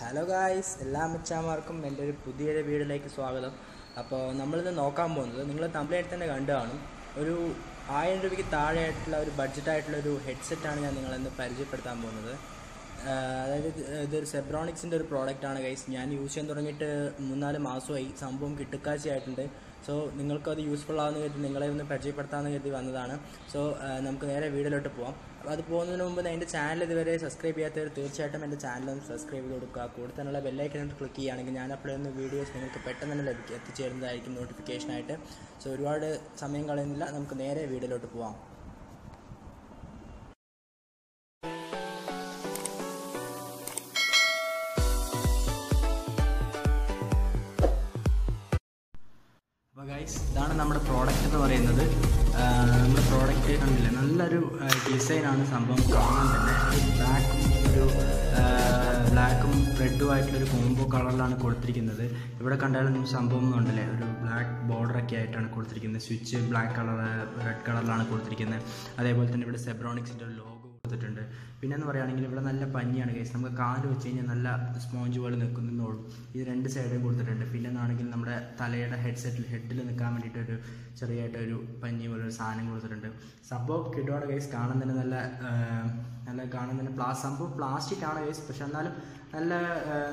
Hello guys എല്ലാ അമ്മച്ചാമാർക്കും എന്റെ ഒരു പുതിയൊരു വീഡിയോയിലേക്ക് സ്വാഗതം. അപ്പോൾ നമ്മളിത് നോക്കാൻ പോകുന്നത് നിങ്ങൾ തമ്മിലായിട്ട് തന്നെ കണ്ടു കാണും ഒരു ആയിരം രൂപയ്ക്ക് താഴെയായിട്ടുള്ള ഒരു ബഡ്ജറ്റായിട്ടുള്ള ഒരു ഹെഡ്സെറ്റാണ് ഞാൻ നിങ്ങളെന്ന് പരിചയപ്പെടുത്താൻ പോകുന്നത്. അതായത് ഇത് ഇതൊരു സെബ്രോണിക്സിന്റെ ഒരു പ്രോഡക്റ്റാണ് ഗൈസ് ഞാൻ യൂസ് ചെയ്യാൻ തുടങ്ങിയിട്ട് മൂന്നാൽ മാസമായി. സംഭവം കിട്ടുക്കാഴ്ചയായിട്ടുണ്ട്. സോ നിങ്ങൾക്കത് യൂസ്ഫുൾ ആവുന്ന കരുതി നിങ്ങളെ ഒന്ന് പരിചയപ്പെടുത്താമെന്ന് കരുതി വന്നതാണ്. സോ നമുക്ക് നേരെ വീഡിയോയിലോട്ട് പോവാം. അത് പോകുന്നതിന് മുമ്പ് എന്റെ ചാനൽ ഇതുവരെ സബ്സ്ക്രൈബ് ചെയ്യാത്തവർ തീർച്ചയായിട്ടും എന്റെ ചാനൽ ഒന്ന് സബ്സ്ക്രൈബ് ചെയ്ത് കൊടുക്കുക. കൂടെ തന്നെയുള്ള ബെല്ലൈക്കൻ ക്ലിക്ക് ചെയ്യുകയാണെങ്കിൽ ഞാൻ അപ്ലോഡ് ചെയ്യുന്ന വീഡിയോസ് നിങ്ങൾക്ക് പെട്ടെന്ന് തന്നെ ലഭിക്കും. എത്തിച്ചേരുന്നതായിരിക്കും നോട്ടിഫിക്കേഷനായിട്ട് സോ ഒരുപാട് സമയം കളയുന്നില്ല. നമുക്ക് നേരെ വീഡിയോയിലോട്ട് പോവാം. ഇതാണ് നമ്മുടെ പ്രോഡക്റ്റ് എന്ന് പറയുന്നത്. നമ്മുടെ പ്രോഡക്റ്റ് കണ്ടില്ല? നല്ലൊരു ഡിസൈനാണ് സംഭവം കാണാൻ തന്നെ. ബ്ലാക്കും ഒരു ബ്ലാക്കും റെഡും ആയിട്ടുള്ളൊരു കോംബോ കളറിലാണ് കൊടുത്തിരിക്കുന്നത്. ഇവിടെ കണ്ടാലും സംഭവം ഉണ്ടല്ലേ? ഒരു ബ്ലാക്ക് ബോർഡറൊക്കെ ആയിട്ടാണ് കൊടുത്തിരിക്കുന്നത്. സ്വിച്ച് ബ്ലാക്ക് കളർ റെഡ് കളറിലാണ് കൊടുത്തിരിക്കുന്നത്. അതേപോലെ തന്നെ ഇവിടെ സെബ്രോണിക്സിന്റെ ലോഗോ കൊടുത്തിട്ടുണ്ട്. പിന്നെ എന്ന് പറയുകയാണെങ്കിൽ ഇവിടെ നല്ല പഞ്ഞിയാണ് കേസ് നമുക്ക് കാൽ വെച്ച് കഴിഞ്ഞാൽ നല്ല സ്പോഞ്ച് പോലെ നിൽക്കുന്നതോളും ഇത് രണ്ട് സൈഡും കൊടുത്തിട്ടുണ്ട്. പിന്നെ എന്നാണെങ്കിൽ നമ്മുടെ തലയുടെ ഹെഡ്സെറ്റിൽ ഹെഡിൽ നിൽക്കാൻ വേണ്ടിയിട്ട് ഒരു ചെറിയായിട്ട് ഒരു പഞ്ഞി പോലെ ഒരു സാധനം കൊടുത്തിട്ടുണ്ട്. സംഭവം കിട്ടുവാണ് കേസ് കാണാൻ തന്നെ നല്ല നല്ല കാണാൻ തന്നെ പ്ലാസ് സംഭവം പ്ലാസ്റ്റിക് ആണ് കേസ് പക്ഷെ എന്നാലും നല്ല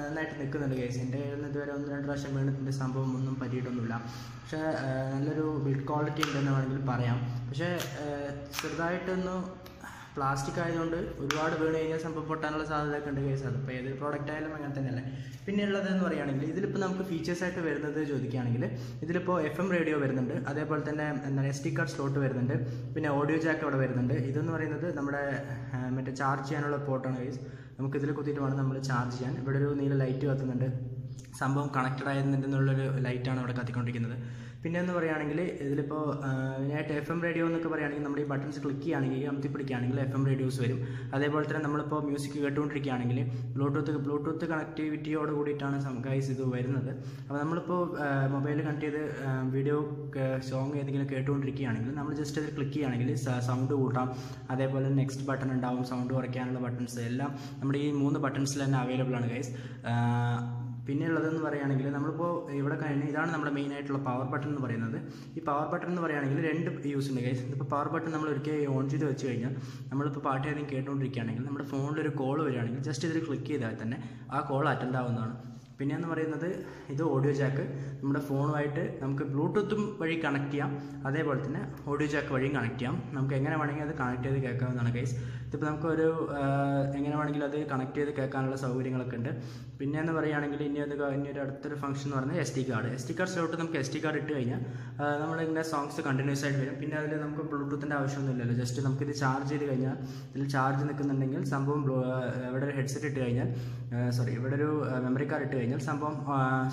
നന്നായിട്ട് നിൽക്കുന്നുണ്ട് കേസ് എന്റെ കയ്യിൽ നിന്ന് ഇതുവരെ ഒന്ന് രണ്ട് പ്രാവശ്യം വീണിട്ടുണ്ട്. സംഭവം ഒന്നും പറ്റിയിട്ടൊന്നുമില്ല. പക്ഷേ നല്ലൊരു ബിൽഡ് ക്വാളിറ്റി ഉണ്ടെന്ന് വേണമെങ്കിൽ പറയാം. പക്ഷേ ചെറുതായിട്ടൊന്ന് പ്ലാസ്റ്റിക് ആയതുകൊണ്ട് ഒരുപാട് വീണ് കഴിഞ്ഞാൽ സംഭവം പൊട്ടാനുള്ള സാധ്യതയൊക്കെ ഉണ്ട് കേസാണ് ഇപ്പോൾ ഏതൊരു പ്രോഡക്റ്റ് ആയാലും അങ്ങനെ തന്നെയല്ലേ. പിന്നെ ഉള്ളതെന്ന് പറയുകയാണെങ്കിൽ ഇതിലിപ്പോൾ നമുക്ക് ഫീച്ചേഴ്സ് ആയിട്ട് വരുന്നത് ചോദിക്കുകയാണെങ്കിൽ ഇതിലിപ്പോൾ എഫ് എം റേഡിയോ വരുന്നുണ്ട്. അതേപോലെ തന്നെ എന്താ എസ് ഡി കാർഡ് സ്ലോട്ട് വരുന്നുണ്ട്. പിന്നെ ഓഡിയോ ജാക്ക് അവിടെ വരുന്നുണ്ട്. ഇതെന്ന് പറയുന്നത് നമ്മുടെ മറ്റേ ചാർജ് ചെയ്യാനുള്ള പോർട്ടാണ് കേസ് നമുക്ക് ഇതിൽ കുത്തിയിട്ട് വേണം നമ്മൾ ചാർജ് ചെയ്യാൻ. ഇവിടെ ഒരു നീല ലൈറ്റ് കത്തുന്നുണ്ട്. സംഭവം കണക്റ്റഡ് ആയിരുന്നുണ്ടെന്നുള്ളൊരു ലൈറ്റാണ് ഇവിടെ കത്തിക്കൊണ്ടിരിക്കുന്നത്. പിന്നെ എന്ന് പറയുകയാണെങ്കിൽ ഇതിലിപ്പോൾ ഇതിനായിട്ട് എഫ് എം റേഡിയോ എന്നൊക്കെ പറയുകയാണെങ്കിൽ നമ്മുടെ ഈ ബട്ടൺസ് ക്ലിക്ക് ചെയ്യുകയാണെങ്കിൽ അമത്തി പിടിക്കുകയാണെങ്കിൽ എഫ് എം റേഡിയോസ് വരും. അതേപോലെ തന്നെ നമ്മളിപ്പോൾ മ്യൂസിക് കേട്ടുകൊണ്ടിരിക്കുകയാണെങ്കിൽ ബ്ലൂടൂത്ത് ബ്ലൂടൂത്ത് കണക്ടിവിറ്റിയോട് കൂടിയിട്ടാണ് ഗൈസ് ഇത് വരുന്നത്. അപ്പോൾ നമ്മളിപ്പോൾ മൊബൈൽ കണക്ട് ചെയ്ത് വീഡിയോ സോങ് ഏതെങ്കിലും കേട്ടുകൊണ്ടിരിക്കുകയാണെങ്കിൽ നമ്മൾ ജസ്റ്റ് അതിൽ ക്ലിക്ക് ചെയ്യുകയാണെങ്കിൽ സൗണ്ട് കൂട്ടാം. അതേപോലെ നെക്സ്റ്റ് ബട്ടൺ ഉണ്ടാവും സൗണ്ട് കുറയ്ക്കാനുള്ള ബട്ടൺസ് എല്ലാം നമ്മുടെ ഈ മൂന്ന് ബട്ടൺസിൽ തന്നെ അവൈലബിൾ ആണ് ഗൈസ് പിന്നെ ഉള്ളതെന്ന് പറയുകയാണെങ്കിൽ നമ്മളിപ്പോൾ ഇവിടെ കഴിഞ്ഞ് ഇതാണ് നമ്മുടെ മെയിൻ ആയിട്ടുള്ള പവർ ബട്ടൺ എന്ന് പറയുന്നത്. ഈ പവർ ബട്ടൺ എന്ന് പറയുകയാണെങ്കിൽ രണ്ട് യൂസ് ഉണ്ട് ഗൈസ് ഇപ്പോൾ പവർ ബട്ടൺ നമ്മൾ ഒരിക്കൽ ഓൺ ചെയ്ത് വെച്ച് കഴിഞ്ഞാൽ നമ്മളിപ്പോൾ പാട്ട് ഏതെങ്കിലും കേട്ടുകൊണ്ടിരിക്കുകയാണെങ്കിൽ നമ്മുടെ ഫോണിൽ ഒരു കോൾ വരികയാണെങ്കിൽ ജസ്റ്റ് ഇതിൽ ക്ലിക്ക് ചെയ്താൽ തന്നെ ആ കോൾ അറ്റൻഡ് ആവുന്നതാണ്. പിന്നെ എന്ന് പറയുന്നത് ഇത് ഓഡിയോ ജാക്ക് നമ്മുടെ ഫോണുമായിട്ട് നമുക്ക് ബ്ലൂടൂത്തും വഴി കണക്ട് ചെയ്യാം. അതേപോലെ തന്നെ ഓഡിയോ ജാക്ക് വഴിയും കണക്ട് ചെയ്യാം. നമുക്ക് എങ്ങനെ വേണമെങ്കിൽ അത് കണക്ട് ചെയ്ത് കേൾക്കാവുന്നതാണ് കേസ് ഇതിപ്പോൾ നമുക്കൊരു എങ്ങനെ വേണമെങ്കിലും അത് കണക്ട് ചെയ്ത് കേൾക്കാനുള്ള സൗകര്യങ്ങളൊക്കെ ഉണ്ട്. പിന്നെ എന്ന് പറയുകയാണെങ്കിൽ ഇനി അത് ഇനി ഒരു അടുത്തൊരു ഫംഗ്ഷൻ എന്ന് പറഞ്ഞാൽ S D card S D card slot നമുക്ക് എസ് ടി കാർഡ് ഇട്ട് കഴിഞ്ഞാൽ നമ്മളിങ്ങനെ സോങ്സ് കണ്ടിന്യൂസ് ആയിട്ട് വരും. പിന്നെ അതിൽ നമുക്ക് ബ്ലൂടൂത്തിന്റെ ആവശ്യമൊന്നുമില്ലല്ലോ. ജസ്റ്റ് നമുക്കിത് ചാർജ് ചെയ്ത് കഴിഞ്ഞാൽ ഇതിൽ ചാർജ് നിൽക്കുന്നുണ്ടെങ്കിൽ സംഭവം ഇവിടെ ഒരു ഹെഡ്സെറ്റ് ഇട്ട് കഴിഞ്ഞാൽ സോറി ഇവിടെ ഒരു മെമ്മറി കാർഡ് ഇട്ട് കഴിഞ്ഞാൽ സംഭവം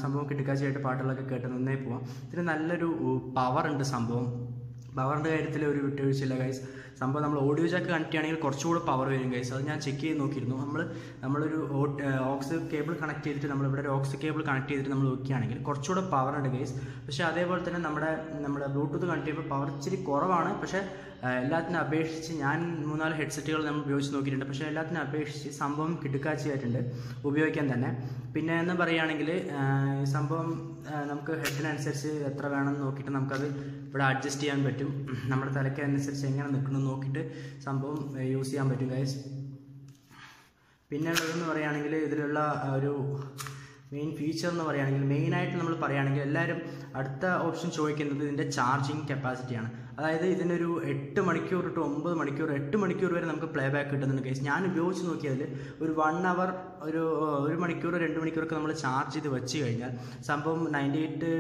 സംഭവം കിട്ടിക്കാഴ്ചയായിട്ട് പാട്ടുകളൊക്കെ കേട്ട് നന്നായി പോവാം. ഇതിന് നല്ലൊരു പവർ ഉണ്ട് സംഭവം. പവറിന്റെ കാര്യത്തിൽ ഒരു വിട്ടുവീഴ്ചയില്ല ഗൈസ് സംഭവം നമ്മൾ ഓഡിയോ ജാക്ക് കണക്ട് ചെയ്യണമെങ്കിൽ കുറച്ചുകൂടെ പവർ വരും ഗൈസ് അത് ഞാൻ ചെക്ക് ചെയ്ത് നോക്കിയിരുന്നു. നമ്മൾ നമ്മളൊരു ഓക്സ് കേബിൾ കണക്ട് ചെയ്തിട്ട് നമ്മൾ ഇവിടെ ഒരു ഓക്സ് കേബിൾ കണക്ട് ചെയ്തിട്ട് നമ്മൾ നോക്കുകയാണെങ്കിൽ കുറച്ചുകൂടെ പവർ ഉണ്ട് ഗൈസ് പക്ഷേ അതേപോലെ തന്നെ നമ്മുടെ നമ്മുടെ ബ്ലൂടൂത്ത് കണക്ട് ചെയ്യുമ്പോൾ പവർ ഇച്ചിരി കുറവാണ്. പക്ഷേ എല്ലാത്തിനും അപേക്ഷിച്ച് ഞാൻ മൂന്നാൽ ഹെഡ്സെറ്റുകൾ നമ്മൾ ഉപയോഗിച്ച് നോക്കിയിട്ടുണ്ട്. പക്ഷേ എല്ലാത്തിനും അപേക്ഷിച്ച് സംഭവം കിടുക്കാച്ചയായിട്ടുണ്ട് ഉപയോഗിക്കാൻ തന്നെ. പിന്നെ എന്ന് പറയുകയാണെങ്കിൽ സംഭവം നമുക്ക് ഹെഡിനനുസരിച്ച് എത്ര വേണമെന്ന് നോക്കിയിട്ട് നമുക്കത് ഇവിടെ അഡ്ജസ്റ്റ് ചെയ്യാൻ പറ്റും. നമ്മുടെ തലയ്ക്കനുസരിച്ച് എങ്ങനെ നിൽക്കണം നോക്കിയിട്ട് സംഭവം യൂസ് ചെയ്യാൻ പറ്റും ഗൈസ് പിന്നെ ഉള്ളതെന്ന് പറയുകയാണെങ്കിൽ ഇതിലുള്ള ഒരു മെയിൻ ഫീച്ചർ എന്ന് പറയുകയാണെങ്കിൽ മെയിനായിട്ട് നമ്മൾ പറയുകയാണെങ്കിൽ എല്ലാവരും അടുത്ത ഓപ്ഷൻ ചോദിക്കുന്നത് ഇതിന്റെ ചാർജിങ് കപ്പാസിറ്റിയാണ് അതായത് ഇതിനൊരു എട്ട് മണിക്കൂർ ടു ഒമ്പത് മണിക്കൂർ എട്ട് മണിക്കൂർ വരെ നമുക്ക് പ്ലേ ബാക്ക് കിട്ടുന്നുണ്ട് കേസ് ഞാൻ ഉപയോഗിച്ച് നോക്കിയതിൽ ഒരു വൺ അവർ ഒരു ഒരു മണിക്കൂർ രണ്ട് മണിക്കൂറൊക്കെ നമ്മൾ ചാർജ് ചെയ്ത് വെച്ച് കഴിഞ്ഞാൽ സംഭവം നയന്റി എയ്റ്റ്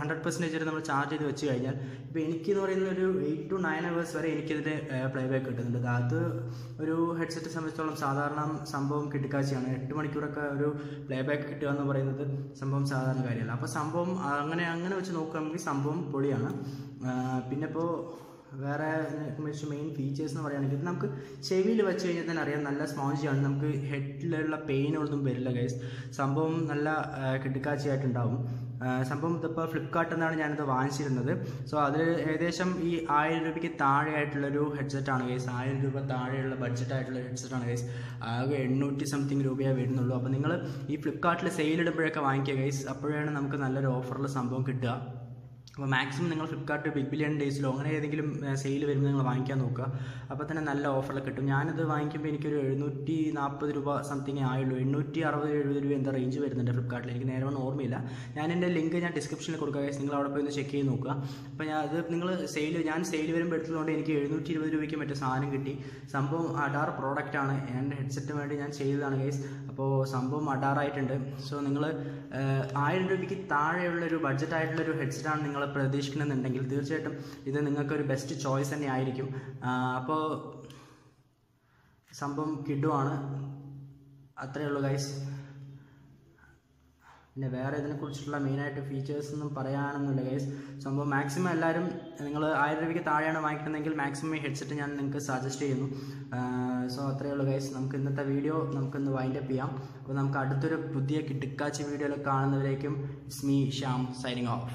ഹൺഡ്രഡ് പെർസെന്റേജ് വരെ നമ്മൾ ചാർജ് ചെയ്ത് വെച്ച് കഴിഞ്ഞാൽ ഇപ്പോൾ എനിക്കെന്ന് പറയുന്ന ഒരു എയ്റ്റ് ടു നയൻ അവേഴ്സ് വരെ എനിക്കിതിന്റെ പ്ലേ ബാക്ക് കിട്ടുന്നുണ്ട്. അത് ഒരു ഹെഡ്സെറ്റ് സംബന്ധിച്ചോളം സാധാരണ സംഭവം കിട്ടിക്കാഴ്ചയാണ് എട്ട് മണിക്കൂറൊക്കെ ഒരു പ്ലേ ബാക്ക് കിട്ടുക എന്ന് പറയുന്നത് സംഭവം സാധാരണ കാര്യമല്ല. അപ്പോൾ സംഭവം അങ്ങനെ അങ്ങനെ വെച്ച് നോക്കുകയാണെങ്കിൽ സംഭവം പൊളിയാണ്. പിന്നെ ഇപ്പോൾ വേറെ മെയിൻ ഫീച്ചേഴ്സ് എന്ന് പറയുകയാണെങ്കിൽ നമുക്ക് ചെവിയിൽ വെച്ച് കഴിഞ്ഞാൽ തന്നെ അറിയാം നല്ല സ്പോഞ്ചാണ് നമുക്ക് ഹെഡിലുള്ള പെയിനൊന്നും വരില്ല ഗൈസ് സംഭവം നല്ല കിടുക്കാച്ചിയായിട്ടുണ്ടാവും. സംഭവം ഇതിപ്പോൾ ഫ്ലിപ്കാർട്ടിൽ നിന്നാണ് ഞാനിത് വാങ്ങിച്ചിരുന്നത്. സോ അതിൽ ഏകദേശം ഈ ആയിരം രൂപയ്ക്ക് താഴെയായിട്ടുള്ളൊരു ഹെഡ്സെറ്റാണ് ഗൈസ് ആയിരം രൂപ താഴെയുള്ള ബഡ്ജറ്റായിട്ടുള്ള ഹെഡ്സെറ്റാണ് ഗൈസ് ആകെ എണ്ണൂറ്റി സംതിങ് രൂപയേ വരുന്നുള്ളൂ. അപ്പോൾ നിങ്ങൾ ഈ ഫ്ലിപ്കാർട്ടിൽ സെയിലിടുമ്പോഴൊക്കെ വാങ്ങിക്കുക ഗൈസ് അപ്പോഴാണ് നമുക്ക് നല്ലൊരു ഓഫറിൽ സംഭവം കിട്ടുക. അപ്പോൾ മാക്സിമം നിങ്ങൾ ഫ്ലിപ്കാർട്ട് ബിഗ് ബില്യൺ ഡേയ്സിലോ അങ്ങനെ ഏതെങ്കിലും സെയിൽ വരുമ്പോൾ നിങ്ങൾ വാങ്ങിക്കാൻ നോക്കുക. അപ്പോൾ തന്നെ നല്ല ഓഫറിൽ കിട്ടും. ഞാനത് വാങ്ങിക്കുമ്പോൾ എനിക്കൊരു എഴുന്നൂറ്റി നാൽപ്പത് രൂപ സംതിങ് ആയുള്ളൂ. എണ്ണൂറ്റി അറുപത് എഴുപത് രൂപ എന്താ റേഞ്ച് വരുന്നുണ്ട് ഫ്ലിപ്കാർട്ടിൽ എനിക്ക് നേരെ ഒന്നും ഓർമ്മയില്ല. ഞാൻ എന്റെ ലിങ്ക് ഞാൻ ഡിസ്ക്രിപ്ഷനിൽ കൊടുക്കുക. നിങ്ങൾ അവിടെ പോയി ഒന്ന് ചെക്ക് ചെയ്ത് നോക്കുക. അപ്പോൾ ഞാൻ അത് നിങ്ങൾ സെയിൽ ഞാൻ സെയിൽ വരുമ്പോൾ എടുത്തതുകൊണ്ട് എനിക്ക് എഴുന്നൂറ്റി ഇരുപത് രൂപയ്ക്ക് മറ്റേ സാധനം കിട്ടി. സംഭവം അഡാർ പ്രോഡക്റ്റാണ് എന്റെ ഹെഡ്സെറ്റ് വേണ്ടി ഞാൻ ചെയ്തതാണ് ഗൈസ് അപ്പോൾ സംഭവം അഡാറായിട്ടുണ്ട് സോ നിങ്ങൾ ആയിരം രൂപയ്ക്ക് താഴെയുള്ളൊരു ബഡ്ജറ്റായിട്ടുള്ളൊരു ഹെഡ്സെറ്റാണ് നിങ്ങൾ പ്രതീക്ഷിക്കണമെന്നുണ്ടെങ്കിൽ തീർച്ചയായിട്ടും ഇത് നിങ്ങൾക്കൊരു ബെസ്റ്റ് ചോയ്സ് തന്നെ ആയിരിക്കും. അപ്പോൾ സംഭവം കിഡുവാണ് അത്രയേ ഉള്ളൂ ഗൈസ് പിന്നെ വേറെ ഇതിനെക്കുറിച്ചുള്ള മെയിനായിട്ട് ഫീച്ചേഴ്സ് ഒന്നും പറയാനൊന്നുമില്ല ഗൈസ് സംഭവം മാക്സിമം എല്ലാവരും നിങ്ങൾ ആയിരം രൂപയ്ക്ക് താഴെയാണ് വാങ്ങിക്കുന്നതെങ്കിൽ മാക്സിമം ഈ ഹെഡ്സെറ്റ് ഞാൻ നിങ്ങൾക്ക് സജസ്റ്റ് ചെയ്യുന്നു. സോ അത്രയേ ഉള്ളൂ ഗൈസ് നമുക്ക് ഇന്നത്തെ വീഡിയോ നമുക്കിന്ന് വൈൻഡ് അപ്പ് ചെയ്യാം. അപ്പോൾ നമുക്ക് അടുത്തൊരു പുതിയ കിട്ടുക്കാച്ചി വീഡിയോയിൽ കാണുന്നവരേക്കും it's me Shyam signing off